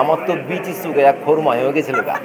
আমার তো বিচি চুকে এক খরমা হয়ে গেছিল গা।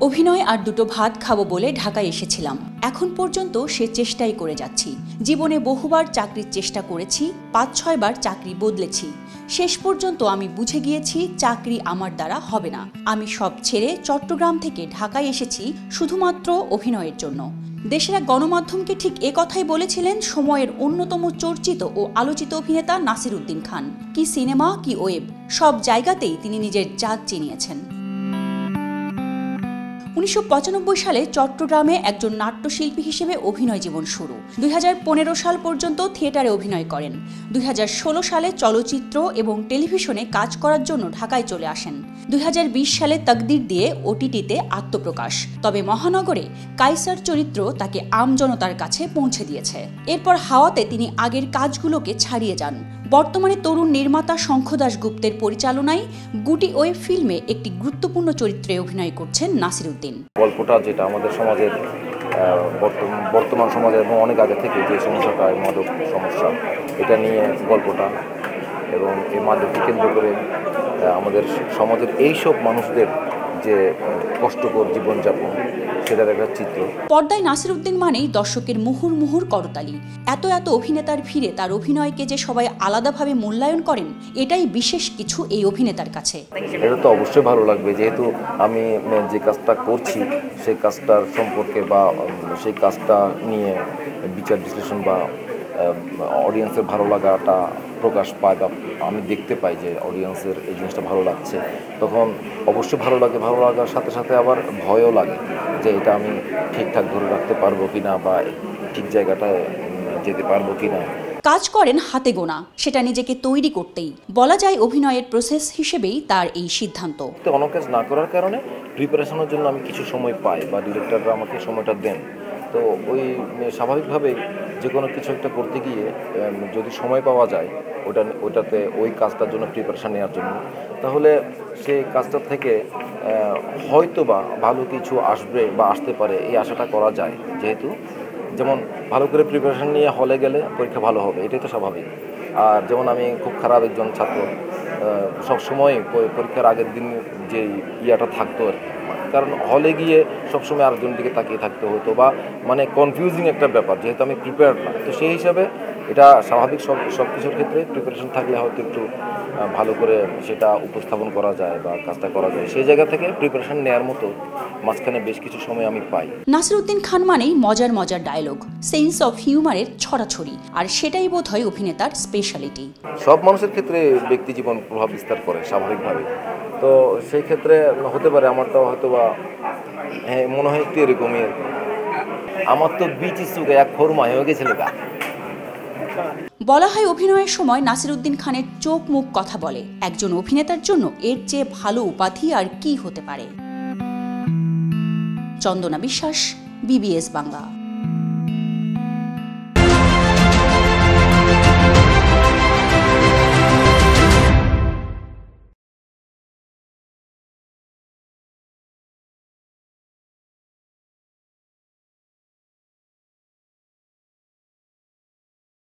অভিনয় আর দুটো ভাত খাব বলে ঢাকায় এসেছিলাম। এখন পর্যন্ত সে চেষ্টাই করে যাচ্ছি। জীবনে বহুবার চাকরির চেষ্টা করেছি পাঁচ ছয়বার চাকরি বদলেছি। শেষ পর্যন্ত আমি বুঝে গিয়েছি চাকরি আমার দ্বারা হবে না। আমি সব ছেড়ে চট্টগ্রাম থেকে ঢাকায় এসেছি শুধুমাত্র অভিনয়ের জন্য। দেশের এক গণমাধ্যমকে ঠিক এ কথাই বলেছিলেন সময়ের অন্যতম চর্চিত ও আলোচিত অভিনেতা নাসির উদ্দিন খান। কি সিনেমা, কি ওয়েব, সব জায়গাতেই তিনি নিজের জাত চিনিয়েছেন। উনিশশো পঁচানব্বই সালে চট্টগ্রামে একজন নাট্যশিল্পী হিসেবে অভিনয় জীবন শুরু। দুই হাজার পনেরো সাল পর্যন্ত থিয়েটারে অভিনয় করেন। দুই হাজার ষোলো সালে চলচ্চিত্র এবং টেলিভিশনে কাজ করার জন্য ঢাকায় চলে আসেন। দুই হাজার বিশ সালে তকদির দিয়ে ওটিটিতে আত্মপ্রকাশ। তবে মহানগরে কাইসার চরিত্র তাকে আমজনতার কাছে পৌঁছে দিয়েছে। এরপর হাওয়াতে তিনি আগের কাজগুলোকে ছাড়িয়ে যান। বর্তমানে তরুণ নির্মাতা শঙ্খদাস গুপ্তের পরিচালনায় গুটি ওয়েব ফিল্মে একটি গুরুত্বপূর্ণ চরিত্রে অভিনয় করছেন নাসির উদ্দিন গল্পটা যেটা আমাদের সমাজের বর্তমান সমাজে এবং অনেক আগে থেকে যে সমস্যাটা মাদক সমস্যা, এটা নিয়ে গল্পটা এবং এই মাদককে কেন্দ্র করে আমাদের সমাজের এইসব মানুষদের যে কষ্টকর জীবনযাপন সেটার একটা চিত্র। পর্দায় নাসির উদ্দিন মানেই দর্শকের মুহুর মুহুর করতালি। এত এত অভিনেতার ভিড়ে তার অভিনয়কে যে সবাই আলাদাভাবে মূল্যায়ন করেন এটাই বিশেষ কিছু এই অভিনেতার কাছে। এটা তো অবশ্যই ভালো লাগবে যেহেতু আমি যে কাজটা করছি সেই কাজটার সম্পর্কে বা সেই কাজটা নিয়ে বিচার বিশ্লেষণ বা অডিয়েন্সের ভালো লাগাটা প্রকাশ পায় বা আমি দেখতে পাই যে অডিয়েন্সের এই জিনিসটা ভালো লাগছে তখন অবশ্যই ভালো লাগে। ভালো লাগার সাথে সাথে আবার ভয়ও লাগে যে এটা আমি ঠিকঠাক ধরে রাখতে পারব কি না বা ঠিক জায়গাটায় যেতে পারব কি না কাজ করেন হাতে গোনা সেটা নিজেকে তৈরি করতেই। বলা যায় অভিনয়ের প্রসেস হিসেবেই তার এই সিদ্ধান্ত। তো অন্য কাজ না করার কারণে প্রিপারেশনের জন্য আমি কিছু সময় পাই বা ডিরেক্টররা আমাকে সময়টা দেন। তো ওই উম, স্বাভাবিকভাবেই যে কোনো কিছু একটা করতে গিয়ে যদি সময় পাওয়া যায় ওটা ওটাতে ওই কাজটার জন্য প্রিপারেশান নেওয়ার জন্য তাহলে সেই কাজটা থেকে হয়তো বা ভালো কিছু আসবে বা আসতে পারে এই আশাটা করা যায় যেহেতু যেমন ভালো করে প্রিপারেশান নিয়ে হলে গেলে পরীক্ষা ভালো হবে এটাই তো স্বাভাবিক আর যেমন আমি খুব খারাপ একজন ছাত্র সব সময় পরীক্ষার আগের দিন যে ইয়াটা থাকতো আর কি। কারণ হলে গিয়ে সবসময় আরেকজন দিকে তাকিয়ে থাকতে হতো বা মানে কনফিউজিং একটা ব্যাপার, যেহেতু আমি প্রিপেয়ার্ড না। তো সেই হিসাবে এটা স্বাভাবিক সব সব কিছুর ক্ষেত্রে প্রিপারেশন থাকলে হয়তো একটু ভালো করে সেটা উপস্থাপন করা যায় বা কাজটা করা যায়। সেই জায়গা থেকে প্রিপারেশন নেওয়ার মতো মাঝখানে বেশ কিছু সময় আমি পাই। নাসির উদ্দিন খান মানেই মজার মজার ডায়লগ সেন্স অফ হিউমারের ছড়াছড়ি আর সেটাই বোধ হয় অভিনেতার স্পেশালিটি সব মানুষের ক্ষেত্রে ব্যক্তি জীবন প্রভাব বিস্তার করে স্বাভাবিকভাবে। তো সেই ক্ষেত্রে হতে পারে আমারটাও হয়তো বা হ্যাঁ মনে হয় একটু এরকমই আমার তো বিচি চুকে এক খরমা হয়ে গেছিল গা। বলা হয় অভিনয়ের সময় নাসির উদ্দিন খানের চোখ মুখ কথা বলে। একজন অভিনেতার জন্য এর চেয়ে ভালো উপাধি আর কি হতে পারে? চন্দনা বিশ্বাস, বিবিএস বাংলা।